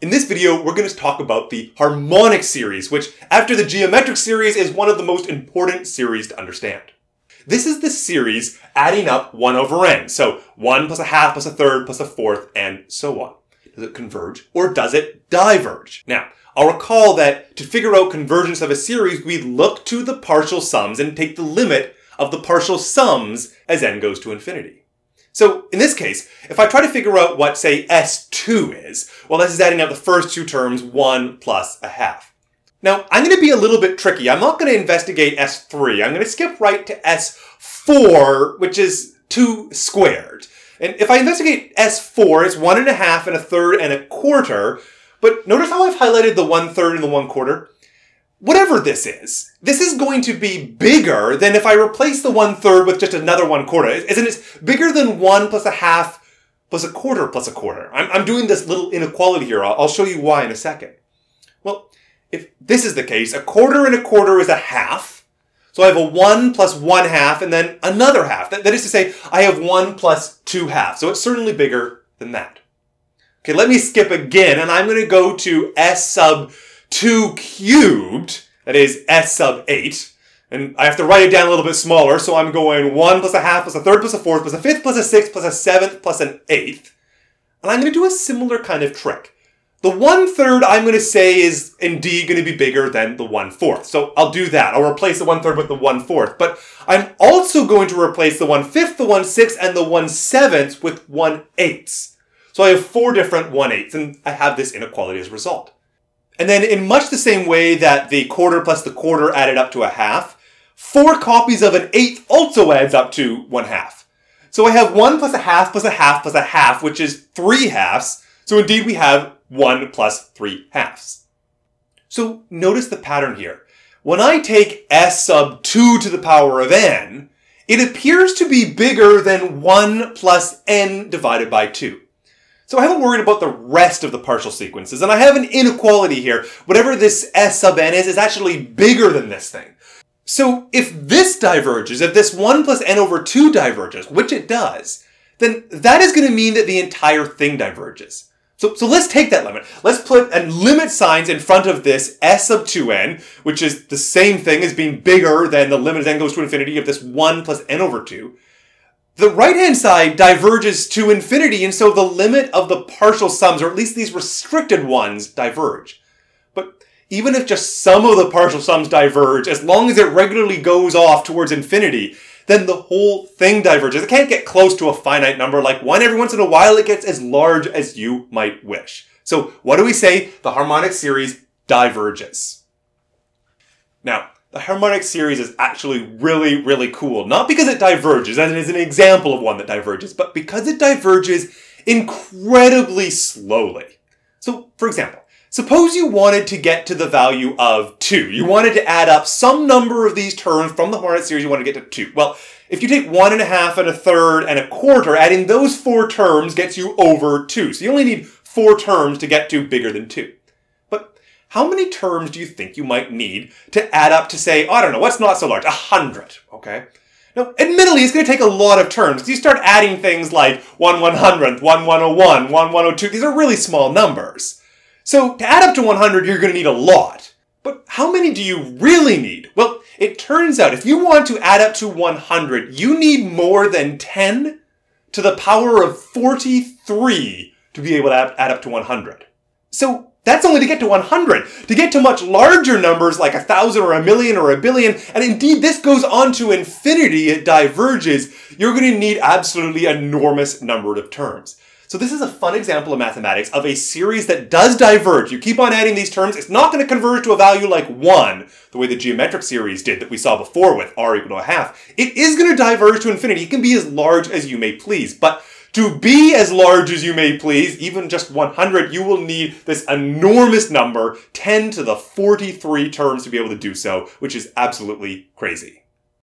In this video, we're going to talk about the harmonic series, which after the geometric series is one of the most important series to understand. This is the series adding up 1 over n. So 1 plus a half plus a third plus a fourth and so on. Does it converge or does it diverge? Now, I'll recall that to figure out convergence of a series, we look to the partial sums and take the limit of the partial sums as n goes to infinity. So in this case, if I try to figure out what, say, S2 is, well, this is adding up the first two terms, 1 plus a half. Now, I'm going to be a little bit tricky. I'm not going to investigate S3. I'm going to skip right to S4, which is 2 squared. And if I investigate S4, it's 1 and a half and a third and a quarter. But notice how I've highlighted the 1 third and the 1 quarter? Whatever this is, this is going to be bigger than if I replace the one third with just another one quarter. Isn't it bigger than one plus a half plus a quarter plus a quarter? I'm, I'm doing this little inequality here. I'll, I'll show you why in a second. Well, if this is the case, a quarter and a quarter is a half. So I have a one plus one half and then another half. That, that is to say, I have one plus two halves. So it's certainly bigger than that. Okay, let me skip again and I'm going to go to S sub 2 cubed, that is s sub 8. And I have to write it down a little bit smaller, so I'm going 1 plus a half plus a third plus a fourth plus a fifth plus a sixth plus a seventh plus an eighth. And I'm going to do a similar kind of trick. The one third I'm going to say is indeed going to be bigger than the one fourth. So I'll do that. I'll replace the one third with the one fourth. But I'm also going to replace the one fifth, the one sixth, and the one seventh with one eighths. So I have four different one eighths, and I have this inequality as a result. And then in much the same way that the quarter plus the quarter added up to a half, four copies of an eighth also adds up to one half. So I have one plus a half plus a half plus a half, which is three halves. So indeed we have one plus three halves. So notice the pattern here. When I take s sub 2 to the power of n, it appears to be bigger than 1 plus n divided by 2. So I haven't worried about the rest of the partial sequences, and I have an inequality here. Whatever this S sub n is, is actually bigger than this thing. So if this diverges, if this 1 plus n over 2 diverges, which it does, then that is going to mean that the entire thing diverges. So, so let's take that limit. Let's put a limit signs in front of this s sub 2n, which is the same thing as being bigger than the limit as n goes to infinity of this 1 plus n over 2 the right-hand side diverges to infinity, and so the limit of the partial sums, or at least these restricted ones, diverge. But even if just some of the partial sums diverge, as long as it regularly goes off towards infinity, then the whole thing diverges. It can't get close to a finite number like 1. Every once in a while, it gets as large as you might wish. So what do we say? The harmonic series diverges. Now, the harmonic series is actually really, really cool. Not because it diverges, and it is an example of one that diverges, but because it diverges incredibly slowly. So, for example, suppose you wanted to get to the value of 2. You wanted to add up some number of these terms from the harmonic series, you want to get to 2. Well, if you take one and a half and a third and a quarter, adding those four terms gets you over 2. So you only need four terms to get to bigger than 2 how many terms do you think you might need to add up to say, oh, I don't know, what's not so large? A hundred, okay? Now, admittedly, it's going to take a lot of terms. You start adding things like 1 100th, 1 101, 1 102. These are really small numbers. So to add up to 100, you're going to need a lot. But how many do you really need? Well, it turns out if you want to add up to 100, you need more than 10 to the power of 43 to be able to add up to 100. So that's only to get to 100. To get to much larger numbers like a thousand or a million or a billion, and indeed this goes on to infinity, it diverges, you're going to need absolutely enormous number of terms. So this is a fun example of mathematics of a series that does diverge. You keep on adding these terms, it's not going to converge to a value like 1, the way the geometric series did that we saw before with r equal to a half. It is going to diverge to infinity. It can be as large as you may please, but to be as large as you may please, even just 100, you will need this enormous number, 10 to the 43 terms to be able to do so, which is absolutely crazy.